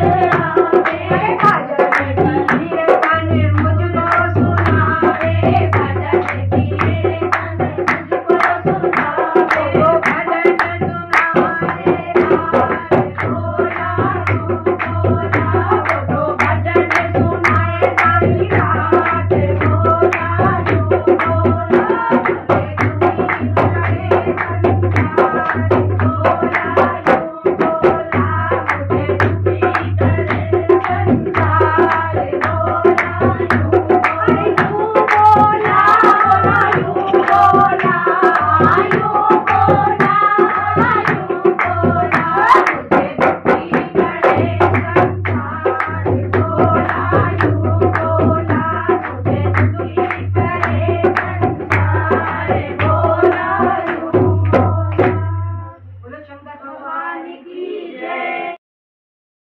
Yeah.